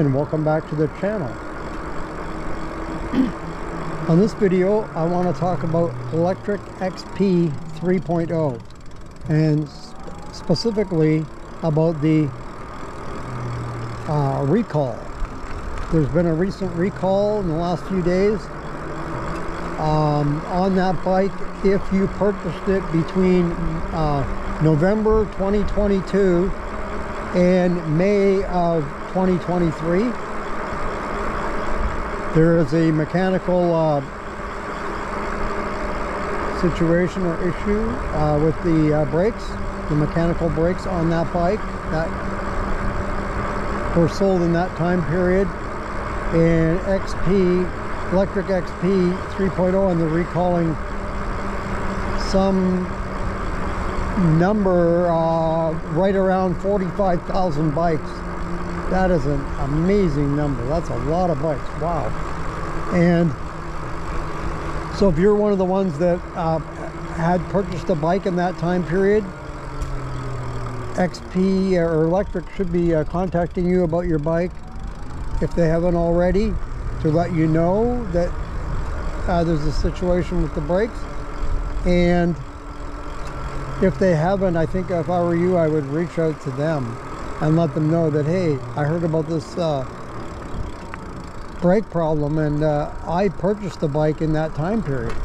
and welcome back to the channel. On this video I want to talk about Lectric XP 3.0 and specifically about the uh, recall. There's been a recent recall in the last few days um, on that bike if you purchased it between uh, November 2022 and May of 2023. There is a mechanical uh, situation or issue uh, with the uh, brakes, the mechanical brakes on that bike that were sold in that time period. And XP, Lectric XP 3.0 and they're recalling some number uh, right around 45,000 bikes. That is an amazing number. That's a lot of bikes. Wow. And so if you're one of the ones that uh, had purchased a bike in that time period, XP or Lectric should be uh, contacting you about your bike if they haven't already to let you know that uh, there's a situation with the brakes and if they haven't I think if I were you I would reach out to them and let them know that hey I heard about this uh, brake problem and uh, I purchased the bike in that time period.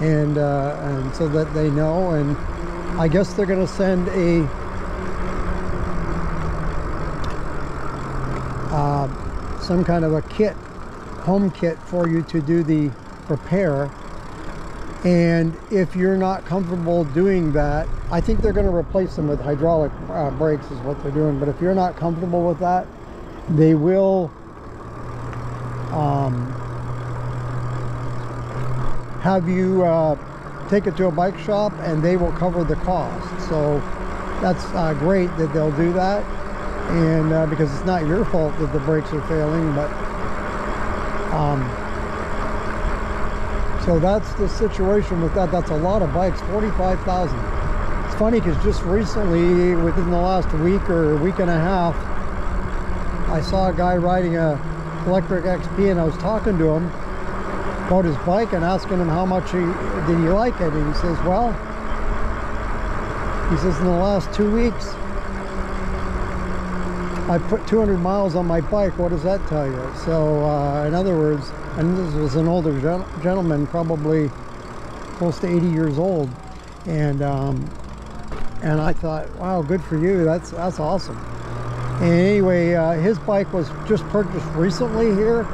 And uh, and so that they know and I guess they're gonna send a uh, some kind of a kit home kit for you to do the repair and if you're not comfortable doing that I think they're going to replace them with hydraulic uh, brakes is what they're doing. But if you're not comfortable with that they will um, have you uh, take it to a bike shop and they will cover the cost. So that's uh, great that they'll do that. And uh, because it's not your fault that the brakes are failing but um, so that's the situation with that. That's a lot of bikes 45,000 it's funny because just recently within the last week or week and a half I saw a guy riding a Lectric XP and I was talking to him about his bike and asking him how much he did he like it? And he says well he says in the last two weeks I put 200 miles on my bike. What does that tell you? So, uh, in other words, and this was an older gen gentleman, probably close to 80 years old, and um, and I thought, wow, good for you. That's that's awesome. And anyway, uh, his bike was just purchased recently here,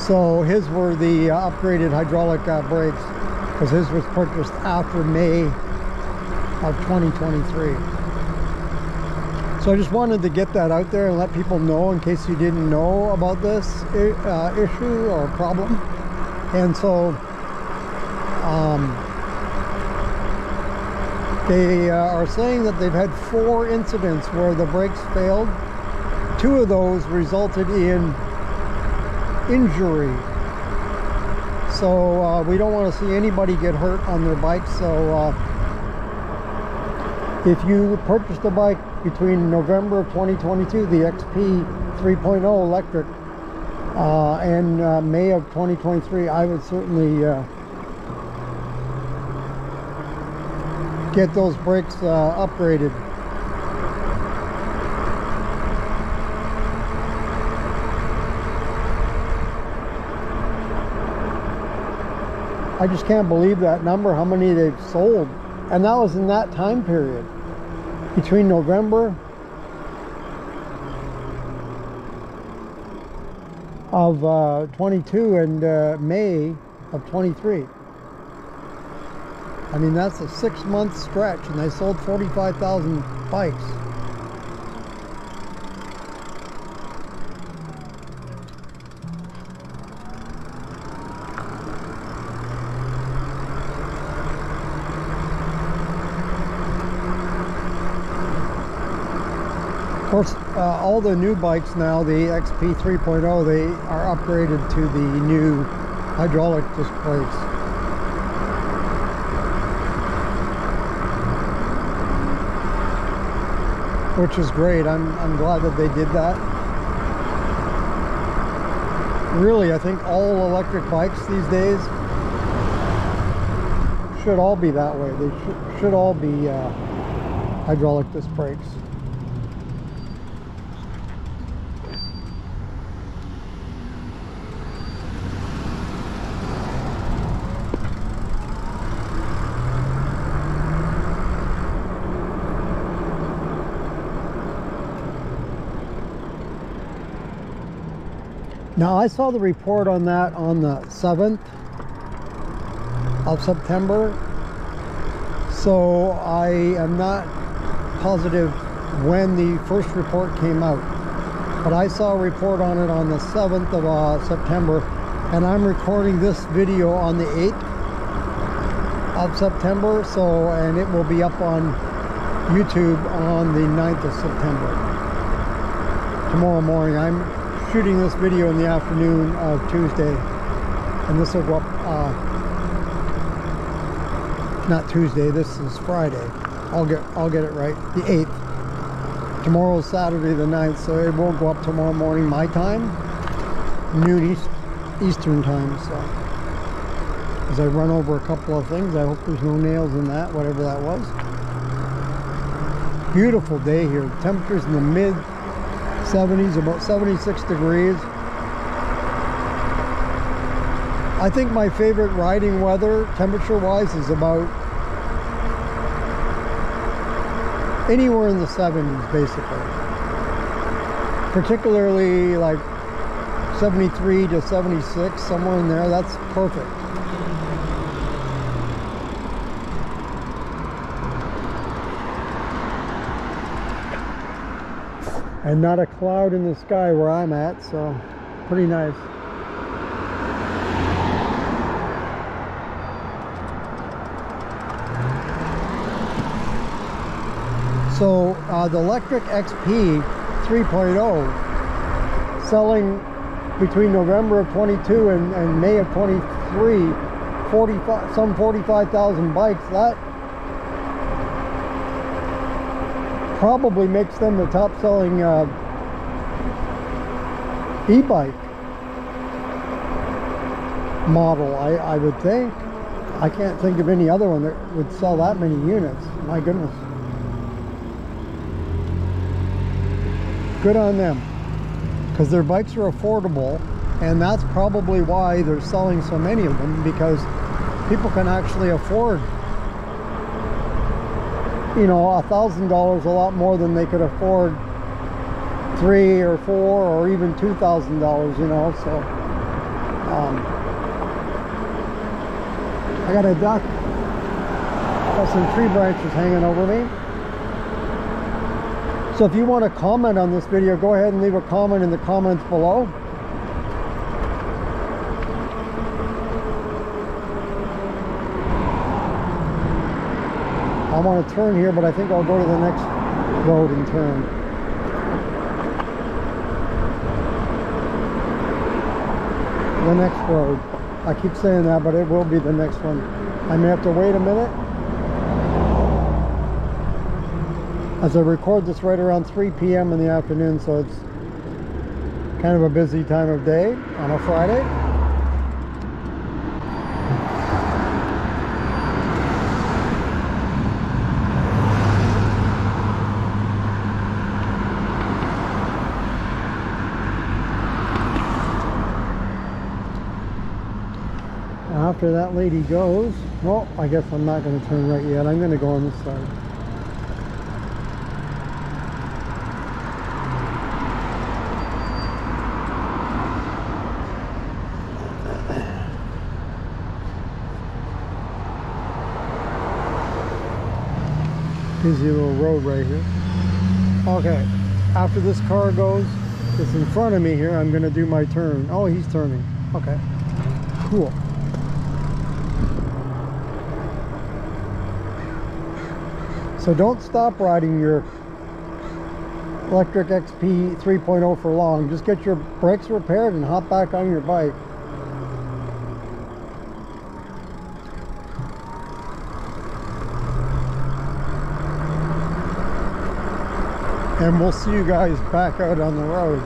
so his were the uh, upgraded hydraulic uh, brakes because his was purchased after May of 2023. So I just wanted to get that out there and let people know in case you didn't know about this uh, issue or problem. And so um, they uh, are saying that they've had four incidents where the brakes failed. Two of those resulted in injury. So uh, we don't want to see anybody get hurt on their bike. So uh, if you purchased a bike between November of 2022, the XP 3.0 Lectric, uh, and uh, May of 2023, I would certainly uh, get those brakes uh, upgraded. I just can't believe that number, how many they've sold. And that was in that time period between November of uh, 22 and uh, May of 23. I mean, that's a six month stretch and they sold 45,000 bikes. Of course, uh, all the new bikes now, the XP 3.0, they are upgraded to the new hydraulic disc brakes. Which is great. I'm, I'm glad that they did that. really, I think all electric bikes these days should all be that way. They should, should all be uh, hydraulic disc brakes. Now I saw the report on that on the 7th of September. So I am not positive when the first report came out. But I saw a report on it on the 7th of uh, September and I'm recording this video on the 8th of September. So, and it will be up on YouTube on the 9th of September. Tomorrow morning. I'm shooting this video in the afternoon of Tuesday. And this will go up uh, not Tuesday this is Friday. I'll get I'll get it right. The 8th tomorrow is Saturday the 9th so it will go up tomorrow morning my time. Noon East, Eastern time so. As I run over a couple of things I hope there's no nails in that whatever that was. Beautiful day here. Temperatures in the mid 70s, about 76 degrees. I think my favorite riding weather, temperature-wise, is about anywhere in the 70s, basically. Particularly like 73 to 76, somewhere in there, that's perfect. And not a cloud in the sky where I'm at so pretty nice. So uh, the Lectric XP 3.0 selling between November of 22 and, and May of 23 45 some 45,000 bikes that probably makes them the top selling uh, e-bike model I, I would think. I can't think of any other one that would sell that many units. My goodness. Good on them because their bikes are affordable and that's probably why they're selling so many of them because people can actually afford you know, a thousand dollars a lot more than they could afford three or four or even two thousand dollars, you know. So um, I got a duck, got some tree branches hanging over me. So if you want to comment on this video, go ahead and leave a comment in the comments below. I want to turn here, but I think I'll go to the next road and turn. The next road. I keep saying that, but it will be the next one. I may have to wait a minute. As I record this right around 3 p.m. in the afternoon, so it's kind of a busy time of day on a Friday. After that lady goes, well, I guess I'm not going to turn right yet. I'm going to go on this side. Busy little road right here. Okay, after this car goes, it's in front of me here, I'm going to do my turn. Oh, he's turning. Okay, cool. So don't stop riding your Lectric XP 3.0 for long. Just get your brakes repaired and hop back on your bike. And we'll see you guys back out on the road.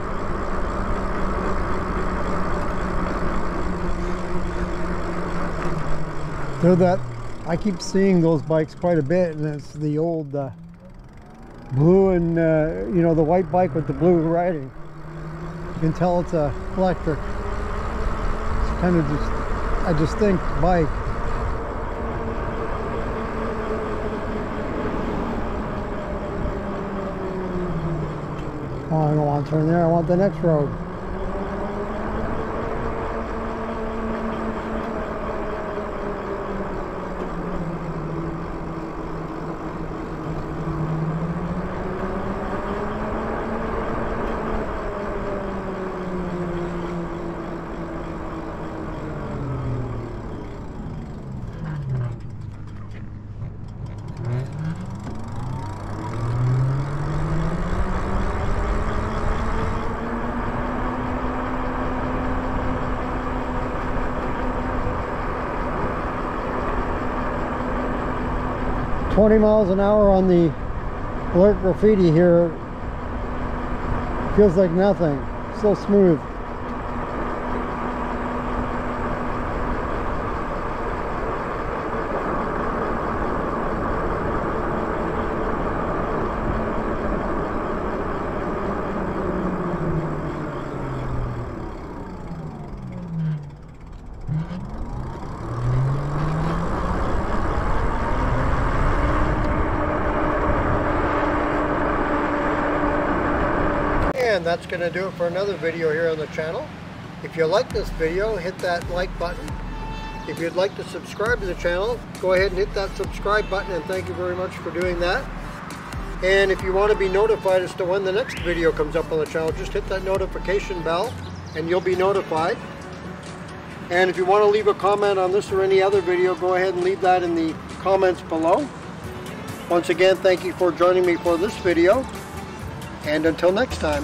So that I keep seeing those bikes quite a bit and it's the old uh, blue and, uh, you know, the white bike with the blue writing. You can tell it's a Lectric. It's kind of just a distinct bike. Oh, I don't want to turn there. I want the next road. Twenty miles an hour on the Lyric Graffiti here feels like nothing. So smooth. That's going to do it for another video here on the channel. If you like this video, hit that like button. If you'd like to subscribe to the channel, go ahead and hit that subscribe button and thank you very much for doing that. And if you want to be notified as to when the next video comes up on the channel, just hit that notification bell and you'll be notified. And if you want to leave a comment on this or any other video, go ahead and leave that in the comments below. Once again, thank you for joining me for this video. And until next time.